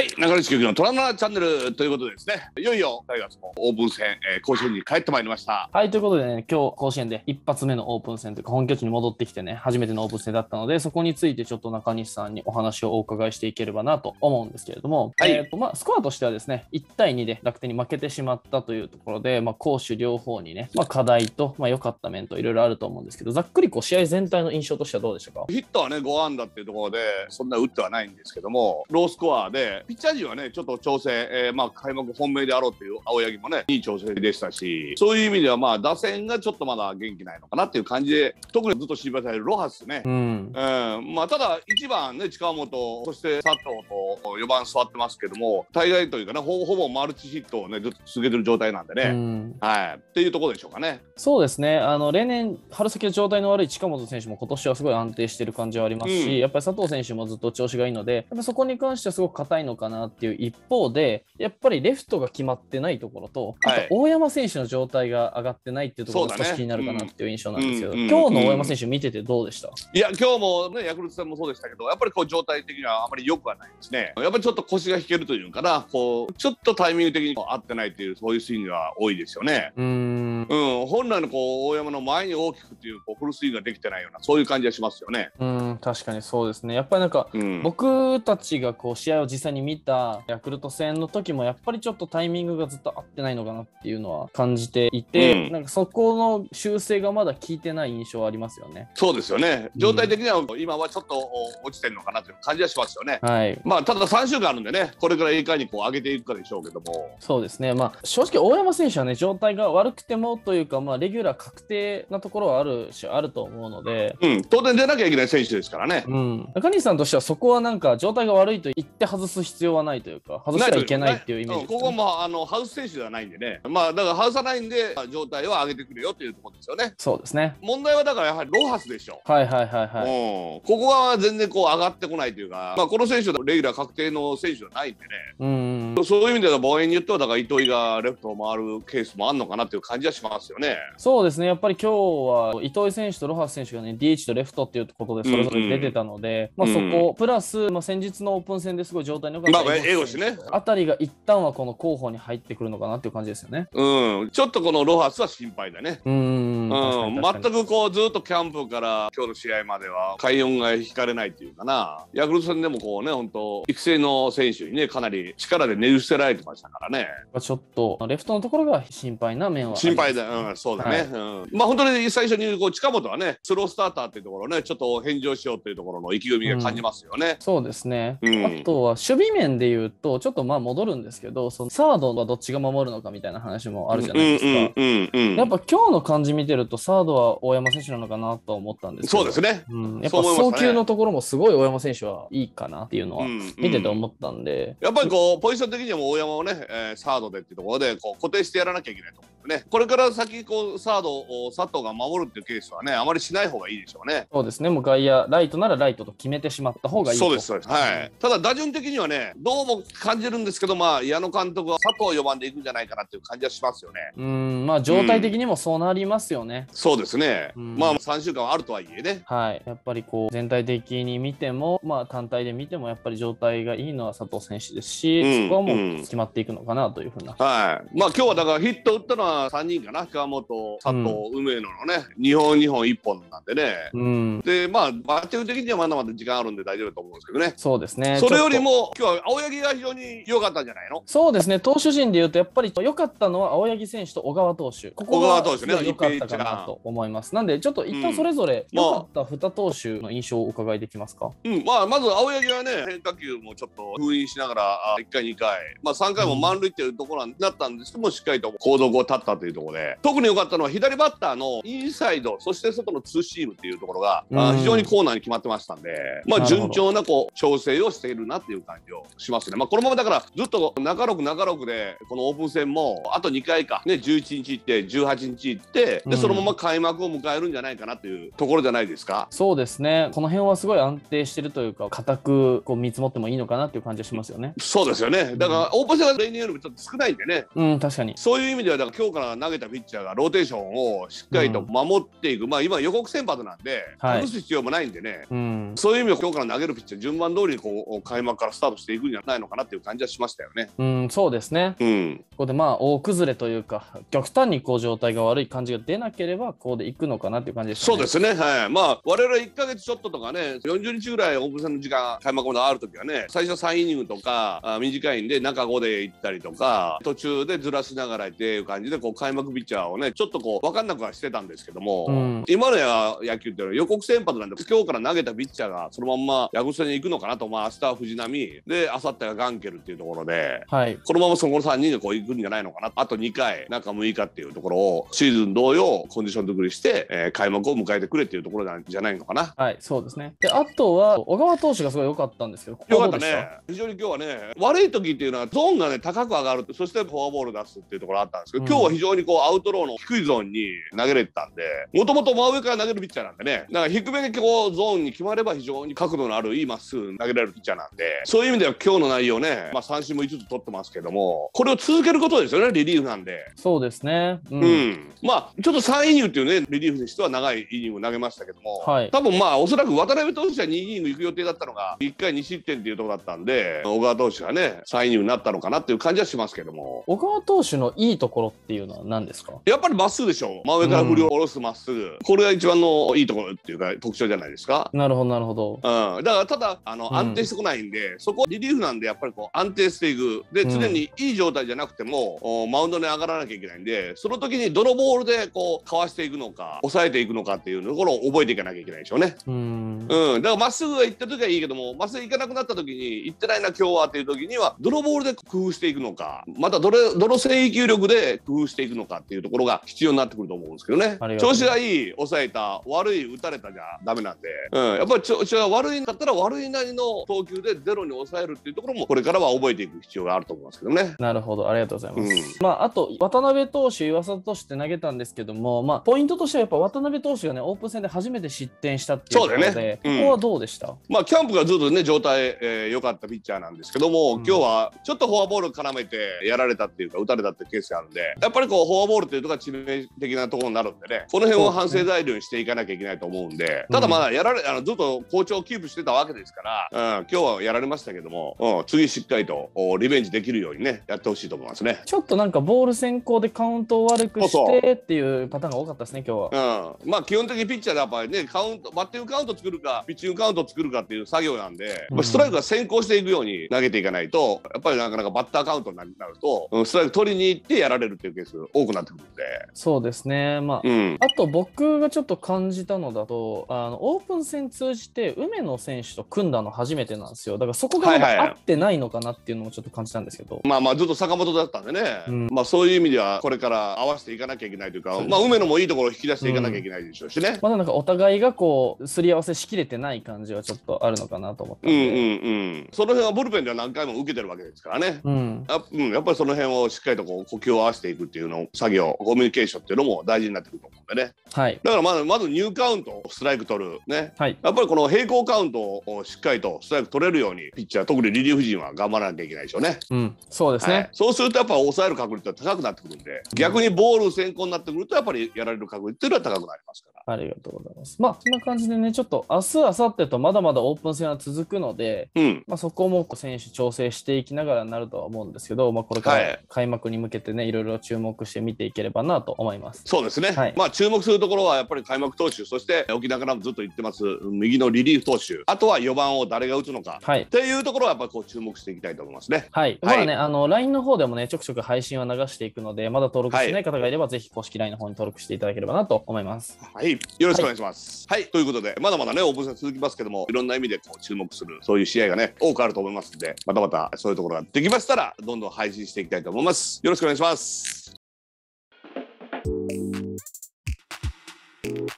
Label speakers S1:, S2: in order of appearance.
S1: はい、中西球のトラナーチャンネルということでですね、いよいよタイガースもオープン戦、えー、甲子園に帰ってまいりました。
S2: はい、ということでね、今日甲子園で一発目のオープン戦というか、本拠地に戻ってきてね、初めてのオープン戦だったので、そこについてちょっと中西さんにお話をお伺いしていければなと思うんですけれども、
S1: はい
S2: えーとまあ、スコアとしてはですね、1対2で楽天に負けてしまったというところで、まあ、攻守両方にね、まあ、課題と、まあ、良かった面といろいろあると思うんですけど、ざっくりこう試合全体の印象としてはどうでしたか？
S1: ヒットはね、5安打っていうところで、そんな打ってはないんですけども、ロースコアで、ピッチャー陣はね、ちょっと調整、えーまあ、開幕本命であろうという青柳もね、いい調整でしたし、そういう意味では、まあ、打線がちょっとまだ元気ないのかなっていう感じで、特にずっと心配されるロハスね。
S2: うん。
S1: うんまあ、ただ、1番ね、近本、そして佐藤と4番座ってますけども、大概というかね、ほほぼマルチヒットをね、ずっと続けてる状態なんでね、
S2: うん
S1: はい、っていうところでしょうかね。
S2: そうですね、あの例年、春先の状態の悪い近本選手も今年はすごい安定している感じはありますし、
S1: うん
S2: やっぱり佐藤選手もずっと調子がいいので、やっぱそこに関してはすごく硬いのかなっていう一方で、やっぱりレフトが決まってないところと、あ
S1: はい。
S2: と大山選手の状態が上がってないっていうところが少し気になるかなっていう印象なんですけど、
S1: うん。うん。
S2: 今日の大山選手、見ててどうでした、
S1: いや、今日もね、ヤクルト戦もそうでしたけど、やっぱりこう状態的にはあまり良くはないですね。やっぱりちょっと腰が引けるというかな、こう、ちょっとタイミング的に合ってないっていう、そういうスイングが多いですよね。
S2: うーん
S1: うん、本来のこう大山の前に大きくっていうこうフルスイングができてないような、そういう感じがしますよね。
S2: うん確かにそうですね、やっぱりなんか、
S1: うん、
S2: 僕たちがこう試合を実際に見たヤクルト戦の時もやっぱりちょっとタイミングがずっと合ってないのかなっていうのは感じていて、
S1: うん
S2: なんかそこの修正がまだ効いてない印象はありますよね。
S1: そうですよね。状態的には今はちょっとお落ちてるのかなという感じはしますよね。
S2: はい
S1: まあ、ただ3週間あるんでね、これからいかにこう上げていくかでしょうけども。
S2: そうですね、まあ、正直、大山選手はね、状態が悪くてもというか、まあ、レギュラー確定なところはあるし、あると思うので、
S1: うん、当然出なきゃいけない選手ですからね。
S2: うん、中西さんとしては、そこはなんか状態が悪いと言って外す必要はないというか、外してはいけないっていうイメージね、
S1: ここもあのハウス選手ではないんでね、まあだから外さないんで、状態を上げてくるよっていうところですよね。
S2: そうですね。
S1: 問題はだからやはりロハスでしょ。
S2: はいはいはいはい。
S1: うん、ここは全然こう上がってこないというか、まあ、この選手はレギュラー確定の選手じゃないんでね、
S2: うん
S1: そういう意味では防衛によっては、だから糸井がレフトを回るケースもあるのかなっていう感じはしますよね。
S2: そうですね、やっぱり今日は糸井選手とロハス選手がね、DH とレフトっていうことでそれぞれ出てたので、
S1: うん
S2: まあ、そこ、プラス、まあ、先日のオープン戦ですごい状態の良かった
S1: まあ江越ね。
S2: あたりが一旦はこの候補に入ってくるのかなっていう感じですよね。
S1: うん、ちょっとこのロハスは心配だね。
S2: うーん、
S1: うん、全くこうずっとキャンプから今日の試合までは快音が引かれないっていうかな。ヤクルト戦でもこうね本当育成の選手にねかなり力でねじ伏せられてましたからね。
S2: ちょっとレフトのところが心配な面は
S1: 心配だ、うん、そうだね、
S2: はい。
S1: うん、まあ本当に最初にこう近本はねスロースターターっていうところねちょっと返上しようというところの意気込みが感じますよね、
S2: そうですね、
S1: うん。
S2: あとは守備面で言うと、ちょっとまあ戻るんですけど、そのサードはどっちが守るのかみたいな話もあるじゃないですか。
S1: うんうんうんうん
S2: やっぱ今日の感じ見てると、サードは大山選手なのかなとは思ったんですけど。
S1: そうですね。
S2: うん、やっぱ送球のところもすごい大山選手はいいかなっていうのは
S1: うんうん。
S2: 見てて思ったんで、
S1: やっぱりこうポジション的にはもう大山をね、えーサードでっていうところでこう固定してやらなきゃいけないと思ね。これから先こうサードを佐藤が守るっていうケースはねあまりしない方がいいでしょうね。
S2: そうですね、もう外野、ライトならライトと決めてしまった方がいいと。
S1: そうです。そうです、はい、ただ打順的にはねどうも感じるんですけどまあ矢野監督は佐藤4番でいくんじゃないかなっていう感じはしますよね。
S2: うん、まあ状態的にもそうなりますよね。
S1: そうですね、
S2: うん。
S1: まあ3週間はあるとはいえね。
S2: はい、やっぱりこう全体的に見ても、まあ、単体で見てもやっぱり状態がいいのは佐藤選手ですし、
S1: うん
S2: そこはも
S1: うん。
S2: う決まっていくのかなというふうな。
S1: はい、まあ今日はだからヒット打ったのは3人かな。川本佐藤、梅野のね2本2本1本なんでね。
S2: うん、
S1: でまあバッティング的にはまだまだ時間あるんで大丈夫だと思うんですけどね。
S2: そうですね。
S1: それよりも今日は青柳が非常に良かったんじゃないの？
S2: とそうですね、投手陣でいうと、やっぱり良かったのは青柳選手と小川投手、ここ
S1: 小
S2: が
S1: 川投手ね。
S2: すごい良かったかなと思います。なんで、ちょっと一旦それぞれ良かった2投手の印象をお伺いできますか？
S1: うん、まあまず青柳はね変化球もちょっと封印しながらあ1回2回、まあ、3回も満塁っていうところになったんですけどもしっかりと後続を立ったというところで特に良かったのは左バッターのインサイドそして外のツーシームっていうところが、あ
S2: うん
S1: 非常にコーナーに決まってましたんで、まあ、順調なこう調整をしているなっていう感じをしますね。まあ、このままだからずっと中6中6でこのオープン戦もあと2回か、ね、11日行って18日行って
S2: うん
S1: でそのまま開幕を迎えるんじゃないかなというところじゃないですか。
S2: そうですね、この辺はすごい安定してるというか、固くこう見積もってもいいのかなっていう感じがしますよね。
S1: そうですよね。だから、オープン戦が例年よりもちょっと少ないんでね。
S2: うん、確かに。
S1: そういう意味では、だから今日から投げたピッチャーがローテーションをしっかりと守っていく、まあ今予告先発なんで、
S2: はい。
S1: 隠す必要もないんでね、
S2: うん、
S1: そういう意味で今日から投げるピッチャー順番通りにこう開幕からスタートしていくんじゃないのかなっていう感じはしましたよね。
S2: うん、そうですね。
S1: うん、
S2: ここでまあ大崩れというか、極端にこう状態が悪い感じが出なければ、こうでいくのかなっていう感じですね。
S1: そうですね、はい、まあ我々1か月ちょっととかね、40日ぐらいオープン戦の時間、開幕まであるときはね、最初3イニングとか、あ短いんで、中5で行ったりとか、途中でずらしながらっていう感じで、こう開幕ピッチャーをね、ちょっとこう分かんなくはしてたんですけども、
S2: うん
S1: 今のや野球っていうのは予告先発なんで、今日から投げたピッチャーがそのまんまヤクルト戦に行くのかなと、まあ明日は藤浪、で、明後日はガンケルっていうところで、
S2: はい。
S1: このままその3人がこう行くんじゃないのかな。あと2回、中6日っていうところをシーズン同様コンディション作りして、えー開幕を迎えてくれっていうところなんじゃないのかな。
S2: はい、そうですね。で、あとは、小川投手がすごい良かったんですけど、ここ
S1: よかったね。非常に今日はね、悪い時っていうのはゾーンがね、高く上がる。そしてフォアボール出すっていうところあったんですけど、
S2: うん
S1: 今日は非常にこうアウトローの低いゾーンに投げれてたんで、もともと真上から投げるピッチャーなんでね、だから低めにこうゾーンに決まれば非常に角度のあるいいまっすぐ投げられるピッチャーなんで、そういう意味では今日の内容ね、まあ三振も5つ取ってますけども、これを続けることですよね、リリーフなんで。
S2: そうですね。う
S1: うん、まあちょっと3イニングっていうねリリーフにしては長いイニング投げましたけども、
S2: はい
S1: 多分まあおそらく渡辺投手は2イニング行く予定だったのが1回2失点っていうところだったんで小川投手がね3イニングになったのかなっていう感じはしますけども。
S2: 小川投手のいいところっていうのは何ですか？
S1: やっぱりまっすぐでしょ。真上から振り下ろすまっすぐ、これが一番のいいところっていうか特徴じゃないですか？
S2: なるほど、なるほど。
S1: うん、だからただあの、
S2: うん。
S1: 安定してこないんでそこリリーフなんでやっぱりこう安定していく。で
S2: うん。
S1: 常にいい状態じゃなくても、おマウンドに上がらなきゃいけないんでその時にどのボールでこうかわしていくのか抑えていくのかっていうところを覚えていかなきゃいけないでしょうね。
S2: うん。
S1: うん、だからまっすぐが行った時はいいけどもまっすぐ行かなくなった時に行ってないな今日はっていう時にはどのボールで工夫していくのかまたどれどの制球力で工夫していくのかっていうところが必要になってくると思うんですけどね。調子がいい抑えた悪い打たれたじゃダメなんで、うん、やっぱり調子が悪いんだったら悪いなりの投球でゼロに抑えるっていうところもこれからは覚えていく必要があると思いますけどね。
S2: なるほど、ありがとうございます。
S1: うん。
S2: まあ、あと、渡辺投手、岩里投手って投げたんですけども、まあ、ポイントとしてはやっぱ渡辺投手がね、オープン戦で初めて失点したっていうところで、
S1: そうだよね。うん
S2: ここはどうでした？
S1: まあ、キャンプがずっとね状態良、えー良かったピッチャーなんですけども、
S2: うん。
S1: 今日はちょっとフォアボール絡めてやられたっていうか打たれたってケースがあるんでやっぱりこうフォアボールっていうところが致命的なところになるんでね。この辺を反省材料にしていかなきゃいけないと思うんで。
S2: うん
S1: ただまだやられあのずっと好調をキープしてたわけですから、うん、今日はやられましたけども、うん、次しっかりとおリベンジできるようにねやってほしいと思いますね。
S2: ちょっとなんかボール先行でカウントを悪くしてっていうパターンが多かったですね、今日は。
S1: うん、まあ基本的にピッチャーでやっぱりねカウントバッティングカウント作るかピッチングカウント作るかっていう作業なんで、
S2: うん。
S1: まあ、ストライクが先行していくように投げていかないとやっぱりなかなかバッターカウントになると、うんストライク取りに行ってやられるっていうケース多くなってくるんで、
S2: そうですね。まあ、
S1: うん、
S2: あと僕がちょっと感じたのだとあのオープン戦通じて梅野選手と組んだの初めてなんですよ。だからそこが合ってないのかなっていうのもちょっと感じたんですけど、
S1: まあまあずっと坂本だったんでね、
S2: うん。
S1: まあそういう意味ではこれから合わせていかなきゃいけないというか、
S2: そう。です
S1: まあ梅野もいいところを引き出していかなきゃいけないでしょうしね。
S2: まだなんかお互いがこうすり合わせしきれてない感じはちょっとあるのかなと思ったん
S1: うんうん
S2: で、
S1: うん、その辺はブルペンでは何回も受けてるわけですからね。
S2: うん。
S1: や,、うん、やっぱりその辺をしっかりとこう呼吸を合わせていくっていうの作業コミュニケーションっていうのも大事になってくると思うんでね。
S2: はい。
S1: だからまずまずニューカウントストライク取るね。
S2: はい。
S1: やっぱりこの平行カウントをしっかりとストライク取れるようにピッチャー特にリリーフ陣は頑張らなきゃいけないでしょうね。
S2: うん。そうですね、
S1: はい、そうするとやっぱ抑える確率は高くなってくるんで逆にボール先行になってくるとやっぱりやられる確率っていうのは高くなりますから。
S2: ありがとうございます。まあそんな感じでねちょっと明日明後日とまだまだオープン戦は続くので
S1: うん。
S2: まあ、そこも選手調整していきながらになるとは思うんですけど、まあ、これか
S1: はい。
S2: ら開幕に向けてね、いろいろ注目して見ていければなと思います。
S1: そうですね、
S2: はい
S1: まあ注目するところはやっぱり開幕投手そして沖縄からもずっと言ってます右のリリーフ投手あとは4番を誰が打つのか
S2: はい
S1: っ。ていうところはやっぱりこう注目していきたいと思いますね。
S2: はい。
S1: はい
S2: まあね、あの、LINE の方でもね、ちょくちょく配信は流していくので、まだ登録してない方がいれば、ぜひ公式 LINE の方に登録していただければなと思います。
S1: はい、よろしくお願いします。はい、ということで、まだまだね、オープン戦続きますけども、いろんな意味でこう注目する、そういう試合がね、多くあると思いますので、またまたそういうところができましたら、どんどん配信していきたいと思います。よろしくお願いします。you